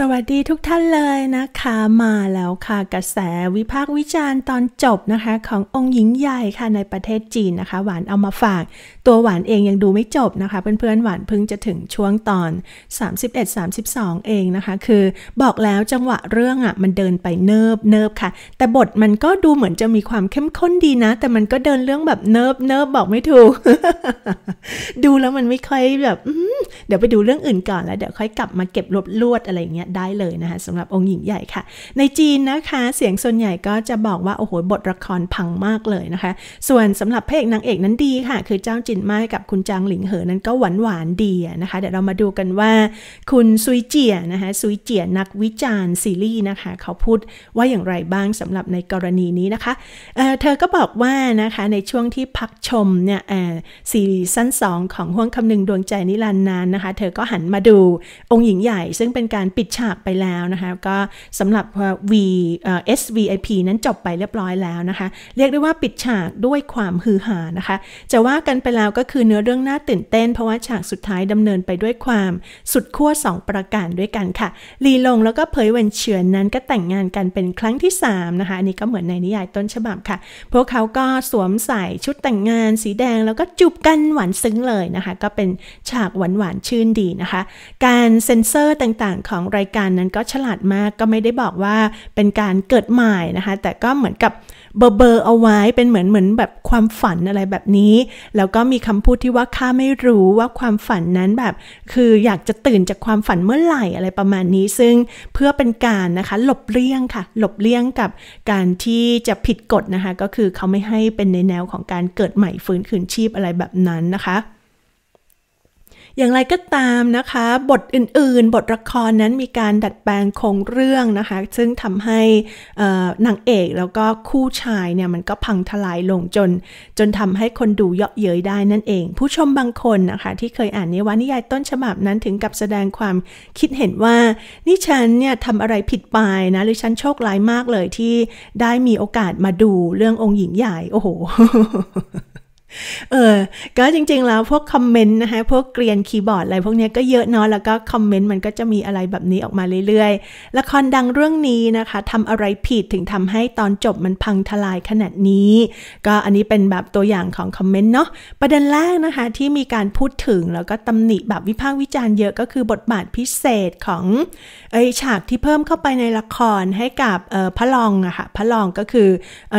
สวัสดีทุกท่านเลยนะคะมาแล้วค่ะ กระแสวิพากษ์วิจารณ์ตอนจบนะคะ ขององค์หญิงใหญ่ค่ะในประเทศจีนนะคะ หวานเอามาฝาก ตัวหวานเองยังดูไม่จบนะคะ เพื่อนๆหวานเพิ่งจะถึงช่วงตอน 31-32 เองนะคะ คือบอกแล้วจังหวะเรื่องอะ่ะมันเดินไปเนิบเนิบค่ะ แต่บทมันก็ดูเหมือนจะมีความเข้มข้นดีนะ แต่มันก็เดินเรื่องแบบเนิบเนิบบอกไม่ถูก ดูแล้วมันไม่ค่อยแบบเดี๋ยวไปดูเรื่องอื่นก่อนแล้วเดี๋ยวค่อยกลับมาเก็บลบลวดอะไรเงี้ยได้เลยนะคะสำหรับองค์หญิงใหญ่ค่ะ ในจีนนะคะเสียงส่วนใหญ่ก็จะบอกว่าโอ้โหบทละครพังมากเลยนะคะ ส่วนสำหรับพระเอกนางเอกนั้นดีค่ะ คือเจ้าจินไม้กับคุณจางหลิงเหอนั้นก็หวานหวานดีนะคะ เดี๋ยวเรามาดูกันว่า คุณซุยเจียนะคะซุยเจียนักวิจารณ์ซีรีส์นะคะ เขาพูดว่าอย่างไรบ้างสำหรับในกรณีนี้นะคะเเธอก็บอกว่านะคะในช่วงที่พักชมเนี่ยซีซั่นสองของห้วงคำนึงดวงใจนิรันดร์นานนะคะ เธอก็หันมาดูองค์หญิงใหญ่ ซึ่งเป็นการปิดฉากไปแล้วนะคะก็สำหรับ V SVIP นั้นจบไปเรียบร้อยแล้วนะคะ เรียกได้ว่าปิดฉากด้วยความฮือหานะคะ จะว่ากันไปแล้วก็คือเนื้อเรื่องน่าตื่นเต้น เพราะว่าฉากสุดท้ายดำเนินไปด้วยความสุดขั้ว2 ประการด้วยกันค่ะ ลีลงแล้วก็เผยเวนเฉียนนั้นก็แต่งงานกันเป็นครั้งที่ 3 นะคะ อันนี้ก็เหมือนในนิยายต้นฉบับค่ะ พวกเขาก็สวมใส่ชุดแต่งงานสีแดงแล้วก็จูบกันหวานซึ้งเลยนะคะ ก็เป็นฉากหวานหวานชื่นดีนะคะ การเซ็นเซอร์ต่างๆ ของรายการนั้นก็ฉลาดมากก็ไม่ได้บอกว่าเป็นการเกิดใหม่นะคะ แต่ก็เหมือนกับ เบอร์เบอร์เอาไว้เป็นเหมือนเหมือนแบบความฝันอะไรแบบนี้ แล้วก็มีคำพูดที่ว่าข้าไม่รู้ว่าความฝันนั้นแบบ คืออยากจะตื่นจากความฝันเมื่อไหร่อะไรประมาณนี้ ซึ่งเพื่อเป็นการนะคะหลบเลี่ยงค่ะ หลบเลี่ยงกับการที่จะผิดกฎนะคะ ก็คือเขาไม่ให้เป็นในแนวของการเกิดใหม่ฟื้นคืนชีพอะไรแบบนั้นนะคะ อย่างไรก็ตามนะคะ บทอื่นๆ บทละครนั้นมีการดัดแปลงโครงเรื่องนะคะ ซึ่งทำให้นางเอกแล้วก็คู่ชายเนี่ยมันก็พังทลายลงจน จนทำให้คนดูเยาะเย้ยได้นั่นเอง ผู้ชมบางคนนะคะ ที่เคยอ่านนิวานิยายต้นฉบับนั้นถึงกับแสดงความคิดเห็นว่านี่ฉันเนี่ยทำอะไรผิดไปนะหรือฉันโชคร้ายมากเลยที่ได้มีโอกาสมาดูเรื่ององค์หญิงใหญ่โอ้โห เออ ก็จริงๆแล้วพวกคอมเมนต์นะคะ พวกเกรียนคีย์บอร์ดอะไรพวกนี้ก็เยอะเนาะ แล้วก็คอมเมนต์มันก็จะมีอะไรแบบนี้ออกมาเรื่อยๆ ละครดังเรื่องนี้นะคะทำอะไรผิดถึงทำให้ตอนจบมันพังทลายขนาดนี้ ก็อันนี้เป็นแบบตัวอย่างของคอมเมนต์เนาะ ประเด็นแรกนะคะที่มีการพูดถึงแล้วก็ตำหนิแบบวิพากษ์วิจารณ์เยอะก็คือบทบาทพิเศษของไอฉากที่เพิ่มเข้าไปในละครให้กับพระรองอะค่ะ พระรองก็คือ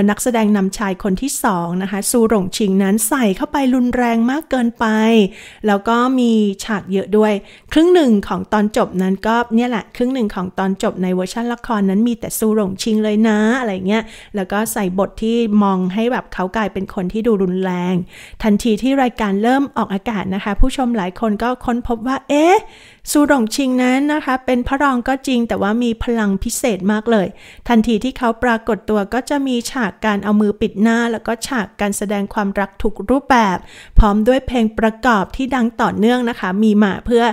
นักแสดงนำชายคนที่สองนะคะ ซูหลงชิงนั้นใส่เข้าไปรุนแรงมากเกินไป แล้วก็มีฉากเยอะด้วย ครึ่งหนึ่งของตอนจบนั้นก็เนี่ยแหละ ครึ่งหนึ่งของตอนจบในเวอร์ชันละครนั้นมีแต่ซูหลงชิงเลยนะอะไรเงี้ยแล้วก็ใส่บทที่มองให้แบบเขากลายเป็นคนที่ดูรุนแรง ทันทีที่รายการเริ่มออกอากาศนะคะ ผู้ชมหลายคนก็ค้นพบว่าเอ๊ะ ซูหลงชิงนั้นนะคะ เป็นพระรองก็จริงแต่ว่ามีพลังพิเศษมากเลย ทันทีที่เขาปรากฏตัวก็จะมีฉากการเอามือปิดหน้า แล้วก็ฉากการแสดงความรักทุกรูปแบบ พร้อมด้วยเพลงประกอบที่ดังต่อเนื่องนะคะ มีมาเพื่อ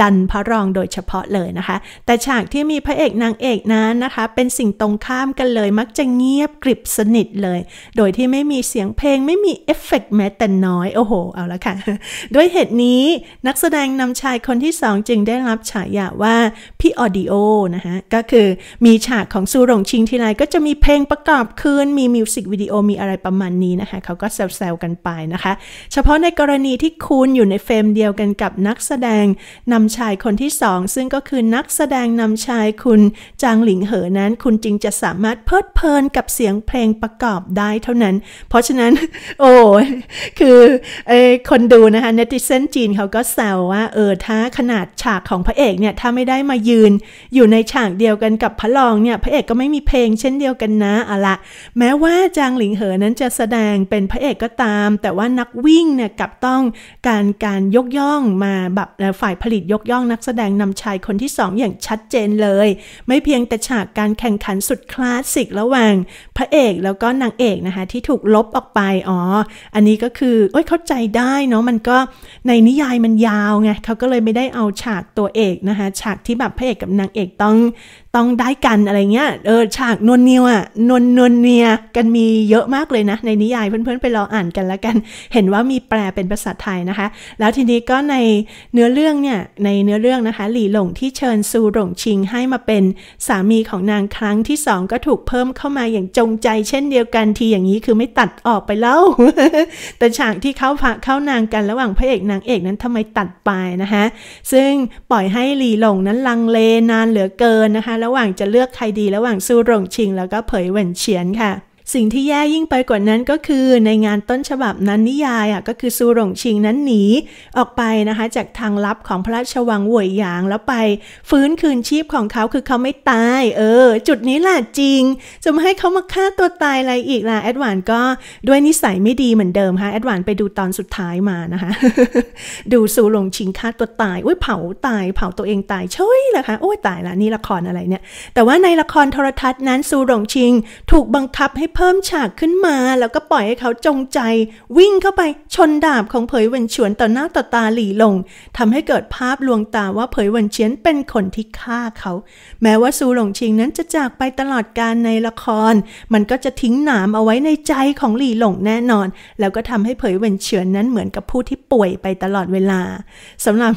ดันพระรองโดยเฉพาะเลยนะคะ แต่ฉากที่มีพระเอกนางเอกนั้นนะคะ เป็นสิ่งตรงข้ามกันเลยมักจะเงียบกริบสนิทเลย โดยที่ไม่มีเสียงเพลงไม่มีเอฟเฟกแม้แต่น้อยโอ้โหเอาละค่ะด้วยเหตุนี้นักแสดงนำชายคนที่สองจึงได้รับฉายาว่าพี่ audio นะคะก็คือมีฉากของซูหลงชิงทีไรก็จะมีเพลงประกอบขึ้น มีมิวสิกวิดีโอมีอะไรประมาณนี้นะคะ เขาก็แซวๆกันไปนะคะ เฉพาะในกรณีที่คุณอยู่ในเฟรมเดียวกันกับนักแสดงนำชายคนที่สองซึ่งก็คือนักแสดงนำชายคุณจางหลิงเหอนั้น คุณจึงจะสามารถเพลิดเพลินกับเสียงเพลงประกอบได้เท่านั้น เพราะฉะนั้น โอ้คืออคนดูนะคะเนติเซนจีนเขาก็แซวว่าเออถ้าขนาดฉากของพระเอกเนี่ยถ้าไม่ได้มายืน อยู่ในฉากเดียวกันกับพระรองเนี่ยพระเอกก็ไม่มีเพลงเช่นเดียวกันนะอะละ แม้ว่าจางหลิงเหอนั้นจะแสดงเป็นพระเอกก็ตาม แต่ว่านักวิ่งเนี่ยกับต้องการการยกย่องมาแบบฝ่ายผลิตยกย่องนักแสดงนำชายคนที่สองอย่างชัดเจนเลย ไม่เพียงแต่ฉากการแข่งขันสุดคลาสสิกระหว่าง พระเอกแล้วก็นางเอกนะคะที่ถูกลบออกไปอ๋ออันนี้ก็คือเอ้ยเข้าใจได้เนาะมันก็ในนิยายมันยาวไงเขาก็เลยไม่ได้เอาฉากตัวเอกนะคะ ฉากที่แบบพระเอกกับนางเอกต้องต้องได้กันอะไรเงี้ย เออฉากนวลเนียวอะนวลนวลเนียกันมีเยอะมากเลยนะ ในนิยายเพื่อนๆไปรออ่านกันและกัน เห็นว่ามีแปลเป็นภาษาไทยนะคะ แล้วทีนี้ก็ในเนื้อเรื่องเนี่ย ในเนื้อเรื่องนะคะ หลี่หลงที่เชิญซูหลงชิงให้มาเป็นสามีของนางครั้งที่สองก็ถูกเพิ่มเข้ามาอย่างจงใจ เช่นเดียวกันทีอย่างนี้คือไม่ตัดออกไปแล้ว แต่ฉากที่เข้าพระเข้านางกันระหว่างพระเอกนางเอกนั้นทำไมตัดไปนะคะซึ่งปล่อยให้หลีหลงนั้นลังเลนานเหลือเกินนะคะ ระหว่างจะเลือกใครดีระหว่างซูหลงชิง แล้วก็เผยเหวินเฉียนค่ะ สิ่งที่แย่ยิ่งไปกว่านั้นก็คือในงานต้นฉบับนั้นนิยายอะก็คือซูหลงชิงนั้นหนีออกไปนะคะจากทางลับของพระราชวังหวยหยางแล้วไปฟื้นคืนชีพของเขาคือเขาไม่ตาย เออ จุดนี้แหละจริง จะมาให้เขามาฆ่าตัวตายอะไรอีกล่ะแอดวานก็ด้วยนิสัยไม่ดีเหมือนเดิมค่ะแอดวานไปดูตอนสุดท้ายมานะคะ ดูซูหลงชิงฆ่าตัวตายอุ้ยเผาตาย เผาตัวเองตายช่วยเหรอคะโอ้ยตายละนี่ละครอะไรเนี่ย แต่ว่าในละครโทรทัศน์นั้นซูหลงชิง ถูกบังคับให้เพิ่มฉากขึ้นมา แล้วก็ปล่อยให้เขาจงใจ วิ่งเข้าไปชนดาบของเผยเวนเฉียนต่อหน้าต่อตาหลี่ลงทำให้เกิดภาพลวงตาว่าเผยเวนเฉียนเป็นคนที่ฆ่าเขา แม้ว่าซูหลงชิงนั้นจะจากไปตลอดการในละคร มันก็จะทิ้งหนามเอาไว้ในใจของหลี่หลงแน่นอน แล้วก็ทำให้เผยเวนเฉียนนั้นเหมือนกับผู้ที่ป่วยไปตลอดเวลาสำหรับ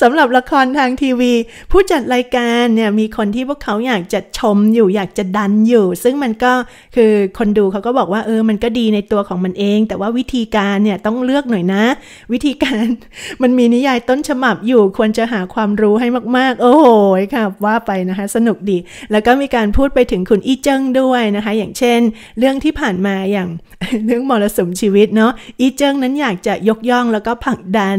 สำหรับละครทางทีวี ผู้จัดรายการเนี่ยมีคนที่พวกเขาอยากจะชมอยู่อยากจะดันอยู่ ซึ่งมันก็คือคนดูเขาก็บอกว่าเออมันก็ดีในตัวของมันเอง แต่ว่าวิธีการเนี่ยต้องเลือกหน่อยนะ วิธีการมันมีนิยายต้นฉบับอยู่ควรจะหาความรู้ให้มาก ๆ โอ้โหค่ะว่าไปนะคะ สนุกดี แล้วก็มีการพูดไปถึงคุณอีเจิ้งด้วยนะคะ อย่างเช่น เรื่องที่ผ่านมาอย่างเรื่องมรสุมชีวิตเนาะอีเจิ้งนั้นอยากจะยกย่องแล้วก็ผลักดัน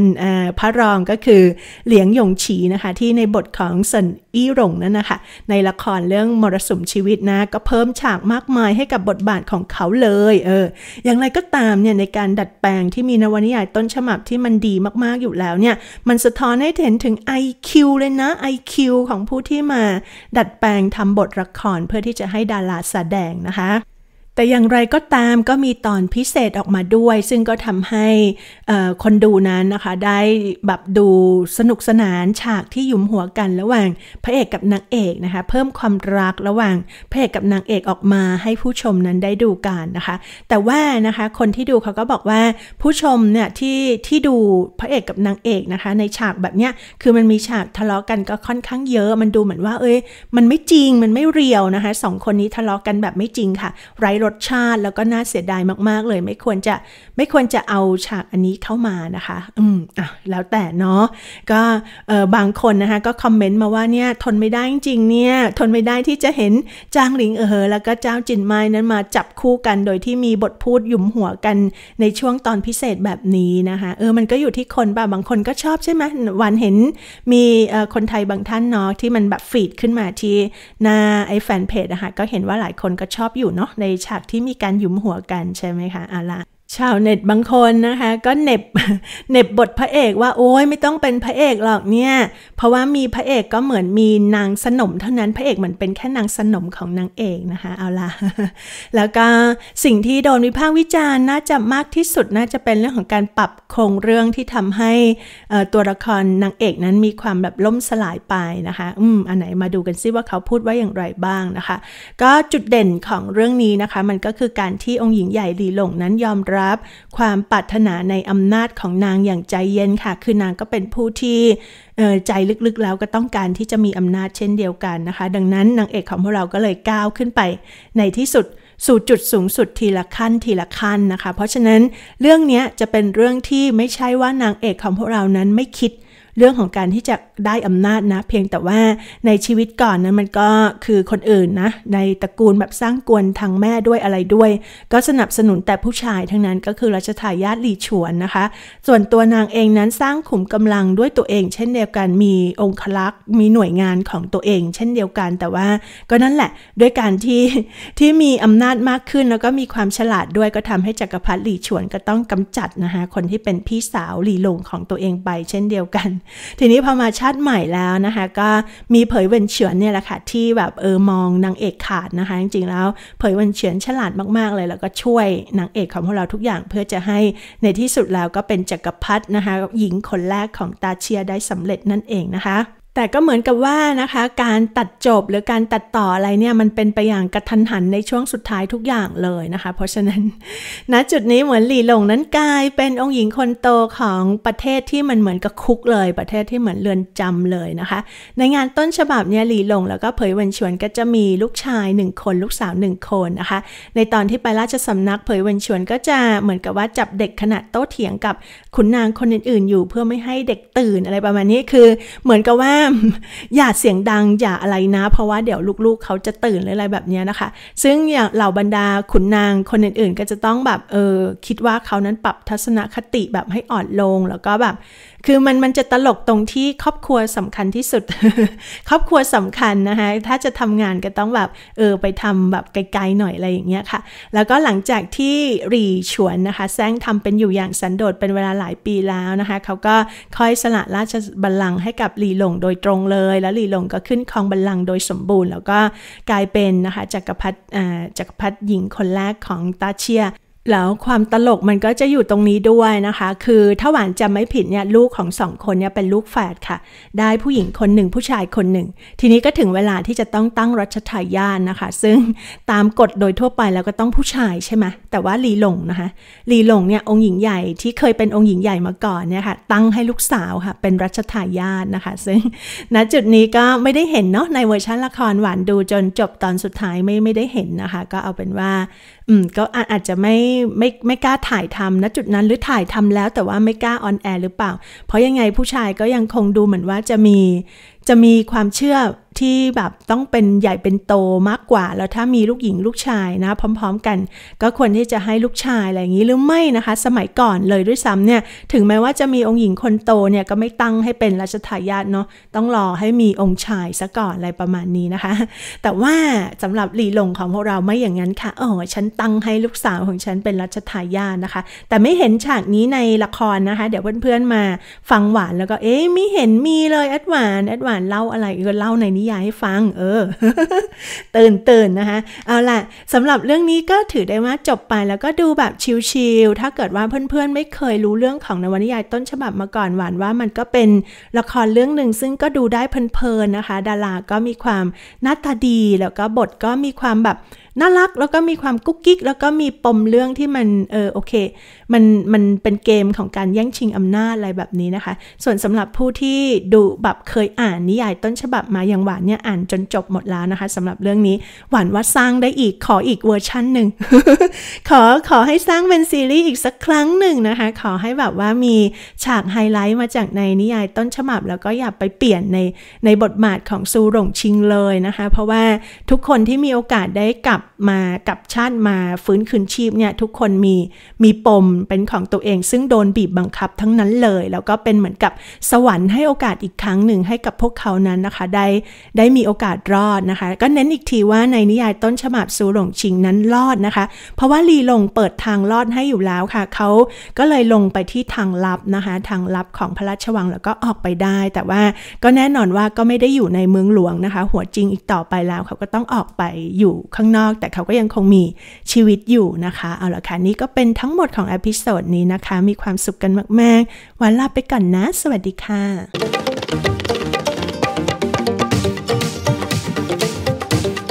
พระรองก็คือเหลียงหยงฉีนะคะ ที่ในบทของเซินอี้หลงนั่นนะคะ ในละครเรื่องมรสุมชีวิตนะ ก็เพิ่มฉากมากมายให้กับบทบาทของเขาเลยเอออย่างไรก็ตามเนี่ยในการดัดแปลงที่มีนวนิยายต้นฉบับที่มันดีมากๆอยู่แล้วเนี่ยมันสะท้อนให้เห็นถึง IQ เลยนะ IQ ของผู้ที่มา ดัดแปลงทำบทละครเพื่อที่จะให้ดาราแสดงนะคะ แต่อย่างไรก็ตามก็มีตอนพิเศษออกมาด้วย ซึ่งก็ทำให้คนดูนั้นนะคะได้แบบดูสนุกสนานฉากที่ยุมหัวกันระหว่างพระเอกกับนางเอกนะคะ เพิ่มความรักระหว่างพระเอกกับนางเอกออกมาให้ผู้ชมนั้นได้ดูกันนะคะ แต่ว่านะคะคนที่ดูเขาก็บอกว่าผู้ชมเนี่ยที่ที่ดูพระเอกกับนางเอกนะคะ ในฉากแบบเนี้ยคือมันมีฉากทะเลาะกันก็ค่อนข้างเยอะ มันดูเหมือนว่า เอ้ยมันไม่จริงมันไม่เรียวนะคะสองคนนี้ทะเลาะกันแบบไม่จริงค่ะ ไร้รสชาติแล้วก็น่าเสียดายมากๆเลย ไม่ควรจะไม่ควรจะเอาฉากอันนี้เข้ามานะคะ อืมอะแล้วแต่เนาะก็เออบางคนนะคะก็คอมเมนต์มาว่าเนี่ยทนไม่ได้จริงเนี่ยทนไม่ได้ที่จะเห็นจางหลิงเออแล้วก็เจ้าจินไม้นั้นมาจับคู่กัน โดยที่มีบทพูดหยุมหัวกันในช่วงตอนพิเศษแบบนี้นะคะเออมันก็อยู่ที่คนป่ะบางคนก็ชอบใช่ไหมวันเห็นมีคนไทยบางท่านเนาะที่มันแบบฟีดขึ้นมาที่หน้าไอ้แฟนเพจนะคะก็เห็นว่าหลายคนก็ชอบอยู่เนาะในฉฉากที่มีการหยุมหัวกันใช่ไหมคะอาละ ชาวเน็ตบางคนนะคะ ก็เน็บเน็บบทพระเอกว่าโอ้ยไม่ต้องเป็นพระเอกหรอกเนี่ย เพราะว่ามีพระเอกก็เหมือนมีนางสนมเท่านั้นพระเอกเหมือนเป็นแค่นางสนมของนางเอกนะคะเอาละแล้วก็สิ่งที่โดนวิพากษ์วิจารณ์น่าจะมากที่สุดน่าจะเป็นเรื่องของการปรับโครงเรื่องที่ทำให้ตัวละครนางเอกนั้นมีความแบบล่มสลายไปนะคะอืมอันไหนมาดูกันซิว่าเขาพูดว่าอย่างไรบ้างนะคะ ก็จุดเด่นของเรื่องนี้นะคะ มันก็คือการที่องค์หญิงใหญ่ลีหลงนั้นยอมรับรับความปรารถนาในอำนาจของนางอย่างใจเย็นค่ะ คือนางก็เป็นผู้ที่ใจลึกๆแล้วก็ต้องการที่จะมีอำนาจเช่นเดียวกันนะคะ ดังนั้นนางเอกของพวกเราก็เลยก้าวขึ้นไปในที่สุดสู่จุดสูงสุดทีละขั้นทีละขั้นนะคะ เพราะฉะนั้นเรื่องนี้จะเป็นเรื่องที่ไม่ใช่ว่านางเอกของพวกเรานั้นไม่คิด เรื่องของการที่จะได้อำนาจนะ เพียงแต่ว่าในชีวิตก่อนนะมันก็คือคนอื่นนะ ในตระกูลแบบสร้างกวนทางแม่ด้วยอะไรด้วย ก็สนับสนุนแต่ผู้ชายทั้งนั้นก็คือรัชทายาทหลี่ฉวนนะคะ ส่วนตัวนางเองนั้นสร้างขุมกำลังด้วยตัวเอง เช่นเดียวกันมีองคลักษ์มีหน่วยงานของตัวเอง เช่นเดียวกันแต่ว่าก็นั่นแหละด้วยการที่ที่มีอำนาจมากขึ้นแล้วก็มีความฉลาดด้วยก็ทำให้จักรพรรดิหลี่ฉวนก็ต้องกำจัดนะคะคนที่เป็นพี่สาวหลี่หลงของตัวเองไป เช่นเดียวกันทีนี้พอมาชาติใหม่แล้วนะคะ ก็มีเผยเวนเฉียนเนี่ยแหละค่ะที่แบบเออมองนางเอกขาดนะคะ จริงๆแล้วเผยเวนเฉียนฉลาดมากๆเลย แล้วก็ช่วยนางเอกของพวกเราทุกอย่างเพื่อจะให้ในที่สุดแล้วก็เป็นจักรพรรดินะคะหญิงคนแรกของตาเชียได้สำเร็จนั่นเองนะคะ แต่ก็เหมือนกับว่านะคะ การตัดจบหรือการตัดต่ออะไรเนี่ยมันเป็นไปอย่างกระทันหันในช่วงสุดท้ายทุกอย่างเลยนะคะ เพราะฉะนั้นณจุดนี้เหมือนหลี่หลงนั้นกลายเป็นองค์หญิงคนโตของประเทศที่มันเหมือนกับคุกเลย ประเทศที่เหมือนเรือนจำเลยนะคะ ในงานต้นฉบับเนี่ยหลี่หลงแล้วก็เผยเวินชวนก็จะมีลูกชายหนึ่งคน ลูกสาวหนึ่งคนนะคะ ในตอนที่ไปราชสำนักเผยเวินชวนก็จะเหมือนกับว่าจับเด็กขณะโต้เถียงกับขุนนางคนอื่น ๆ อยู่เพื่อไม่ให้เด็กตื่นอะไรประมาณนี้คือ เหมือนกับว่าอย่าเสียงดังอย่าอะไรนะ เพราะว่าเดี๋ยวลูกๆเขาจะตื่นหรืออะไรแบบนี้นะคะ ซึ่งอย่างเหล่าบรรดาขุนนางคนอื่นๆ ก็จะต้องแบบเออคิดว่าเขานั้นปรับทัศนคติแบบให้อ่อนลงแล้วก็แบบ คือมันมันจะตลกตรงที่ครอบครัวสำคัญที่สุด ครอบครัวสำคัญนะคะ ถ้าจะทำงานก็ต้องแบบเออไปทำแบบไกลๆหน่อยอะไรอย่างเงี้ยค่ะ แล้วก็หลังจากที่รีฉวนนะคะแซงทำเป็นอยู่อย่างสันโดษเป็นเวลาหลายปีแล้วนะคะ เขาก็ค่อยสละราชบัลลังก์ให้กับหลีหลงโดยตรงเลย แล้วหลีหลงก็ขึ้นครองบัลลังก์โดยสมบูรณ์ แล้วก็กลายเป็นนะคะจักรพรรดิจักรพรรดิหญิงคนแรกของตาเชีย แล้วความตลกมันก็จะอยู่ตรงนี้ด้วยนะคะ คือถ้าหวานจำไม่ผิดเนี่ยลูกของสองคนเนี่ยเป็นลูกแฝดค่ะ ได้ผู้หญิงคนหนึ่งผู้ชายคนหนึ่ง ทีนี้ก็ถึงเวลาที่จะต้องตั้งรัชทายาทนะคะ ซึ่งตามกฎโดยทั่วไปแล้วก็ต้องผู้ชายใช่ไหมแต่ว่าลีหลงนะคะลีหลงเนี่ยองค์หญิงใหญ่ที่เคยเป็นองค์หญิงใหญ่มาก่อนเนี่ยค่ะ ตั้งให้ลูกสาวค่ะ เป็นรัชทายาทนะคะ ซึ่งณจุดนี้ก็ไม่ได้เห็นเนาะในเวอร์ชันละครหวานดูจนจบตอนสุดท้ายไม่ไม่ได้เห็นนะคะ ก็เอาเป็นว่าอืมก็อาจจะไม่ไม่ไม่กล้าถ่ายทำณจุดนั้นหรือถ่ายทำแล้วแต่ว่าไม่กล้าออนแอร์หรือเปล่า เพราะยังไงผู้ชายก็ยังคงดูเหมือนว่าจะมีจะมีความเชื่อ ที่แบบต้องเป็นใหญ่เป็นโตมากกว่า แล้วถ้ามีลูกหญิงลูกชายนะ พร้อม ๆ กัน ก็ควรที่จะให้ลูกชายอะไรอย่างนี้หรือไม่นะคะ สมัยก่อนเลยด้วยซ้ำเนี่ยถึงแม้ว่าจะมีองค์หญิงคนโตเนี่ยก็ไม่ตั้งให้เป็นราชทายาทเนาะต้องรอให้มีองค์ชายซะก่อนอะไรประมาณนี้นะคะ แต่ว่าสำหรับหลีหลงของพวกเราไม่อย่างนั้นค่ะอ๋อฉันตั้งให้ลูกสาวของฉันเป็นรัชทายาทนะคะ แต่ไม่เห็นฉากนี้ในละครนะคะ เดี๋ยวเพื่อนๆมาฟังหวานแล้วก็เอ๊ะไม่เห็นมีเลยแอดหวานแอดหวานเล่าอะไรก็เล่าในนิยายให้ฟัง เออ ตื่นตื่นนะคะ เอาล่ะสำหรับเรื่องนี้ก็ถือได้ว่าจบไปแล้วก็ดูแบบชิลๆถ้าเกิดว่าเพื่อนๆ ไม่เคยรู้เรื่องของนวนิยายต้นฉบับมาก่อนหวานว่ามันก็เป็นละครเรื่องหนึ่งซึ่งก็ดูได้เพลินๆนะคะ ดาราก็มีความหน้าตาดีแล้วก็บทก็มีความแบบน่ารักแล้วก็มีความกุ๊กกิ๊กแล้วก็มีปมเรื่องที่มันเออโอเคมันมันเป็นเกมของการแย่งชิงอำนาจอะไรแบบนี้นะคะ ส่วนสำหรับผู้ที่ดูแบบเคยอ่านนิยายต้นฉบับมาอย่างหวานเนี่ยอ่านจนจบหมดแล้วนะคะสำหรับเรื่องนี้หวานว่าสร้างได้อีกขออีกเวอร์ชันหนึ่งขอขอให้สร้างเป็นซีรีส์อีกสักครั้งหนึ่งนะคะ ขอให้แบบว่ามีฉากไฮไลท์มาจากในนิยายต้นฉบับ แล้วก็อย่าไปเปลี่ยนในในบทบาทของซูหลงชิงเลยนะคะ เพราะว่าทุกคนที่มีโอกาสได้กลับ app. มากับชาติมาฟื้นคืนชีพเนี่ยทุกคนมีมีปมเป็นของตัวเอง ซึ่งโดนบีบบังคับทั้งนั้นเลย แล้วก็เป็นเหมือนกับสวรรค์ให้โอกาสอีกครั้งหนึ่งให้กับพวกเขานั้นนะคะได้ได้มีโอกาสรอดนะคะ ก็เน้นอีกทีว่าในนิยายต้นฉบับซูหลงชิงนั้นรอดนะคะ เพราะว่าลีลงเปิดทางรอดให้อยู่แล้วค่ะเขาก็เลยลงไปที่ทางลับนะคะทางลับของพระราชวังแล้วก็ออกไปได้ แต่ว่าก็แน่นอนว่าก็ไม่ได้อยู่ในเมืองหลวงนะคะ หัวจริงอีกต่อไปแล้วเขาก็ต้องออกไปอยู่ข้างนอกแต่เขาก็ยังคงมีชีวิตอยู่นะคะ เอาละค่ะ นี่ก็เป็นทั้งหมดของ episode นี้นะคะ มีความสุขกันมาก ๆ หวานลาไปก่อนนะ สวัสดีค่ะ